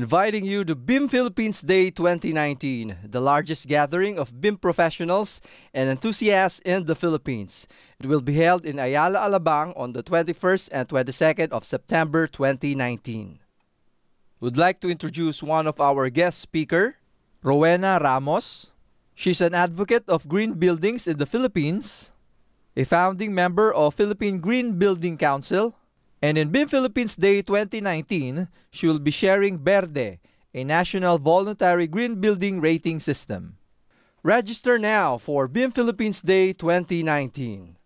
inviting you to BIM Philippines Day 2019, the largest gathering of BIM professionals and enthusiasts in the Philippines. It will be held in Ayala, Alabang on the 21st and 22nd of September 2019. Would like to introduce one of our guest speaker, Rowena Ramos. She's an advocate of green buildings in the Philippines, a founding member of Philippine Green Building Council, and in BIM Philippines Day 2019, she will be sharing BERDE, a national voluntary green building rating system. Register now for BIM Philippines Day 2019.